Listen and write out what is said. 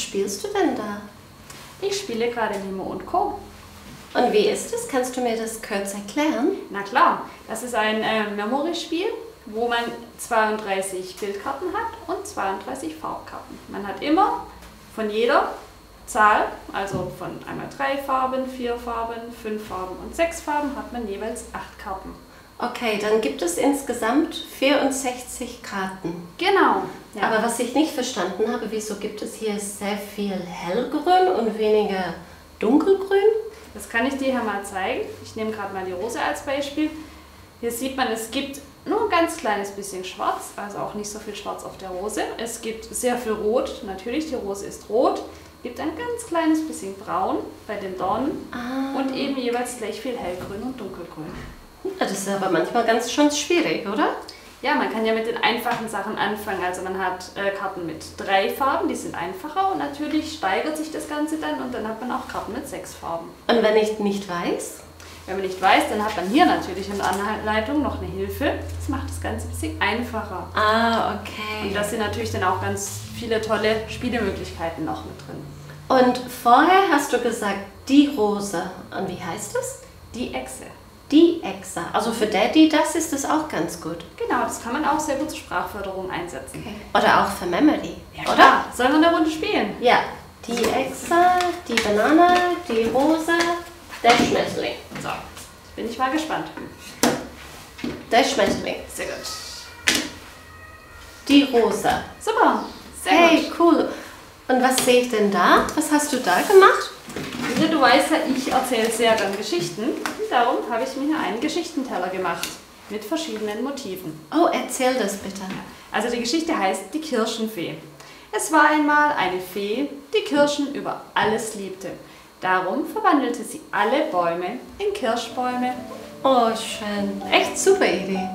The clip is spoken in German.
spielst du denn da? Ich spiele gerade Limo und Co. Und wie ist es? Kannst du mir das kurz erklären? Na klar, das ist ein äh, Memory-Spiel, wo man 32 Bildkarten hat und 32 Farbkarten. Man hat immer von jeder Zahl, also von einmal drei Farben, vier Farben, fünf Farben und sechs Farben, hat man jeweils acht Karten. Okay, dann gibt es insgesamt 64 Karten. Genau. Ja. Aber was ich nicht verstanden habe, wieso gibt es hier sehr viel hellgrün und weniger dunkelgrün? Das kann ich dir hier mal zeigen. Ich nehme gerade mal die Rose als Beispiel. Hier sieht man, es gibt nur ein ganz kleines bisschen schwarz, also auch nicht so viel schwarz auf der Rose. Es gibt sehr viel rot, natürlich, die Rose ist rot. Es gibt ein ganz kleines bisschen braun bei den Dornen Ah. und eben jeweils gleich viel hellgrün und dunkelgrün. Das ist aber manchmal ganz schön schwierig, oder? Ja, man kann ja mit den einfachen Sachen anfangen. Also man hat äh, Karten mit drei Farben, die sind einfacher und natürlich steigert sich das Ganze dann und dann hat man auch Karten mit sechs Farben. Und wenn ich nicht weiß? Wenn man nicht weiß, dann hat man hier natürlich in der Anleitung noch eine Hilfe. Das macht das Ganze ein bisschen einfacher. Ah, Und okay. da sind natürlich dann auch ganz viele tolle Spielemöglichkeiten noch mit drin. Und vorher hast du gesagt, die Rose. Und wie heißt es? Die Echse. Die Exa. Also für Daddy, das ist es auch ganz gut. Genau, das kann man auch sehr gut zur Sprachförderung einsetzen. Oder auch für Memory, Ja, oder? klar. Sollen wir eine Runde spielen? Ja. Die Exa, die Banane, die Rose, der Schmetterling. So, bin ich mal gespannt. Der Schmetterling. Sehr gut. Die Rose. Super, sehr Hey, gut. cool. Und was sehe ich denn da? Was hast du da gemacht? Ja, du weißt ja, ich erzähle sehr gern Geschichten. Und darum habe ich mir hier einen Geschichtenteller gemacht. Mit verschiedenen Motiven. Oh, erzähl das bitte. Also die Geschichte heißt Die Kirschenfee. Es war einmal eine Fee, die Kirschen über alles liebte. Darum verwandelte sie alle Bäume in Kirschbäume. Oh, schön. Echt super Idee.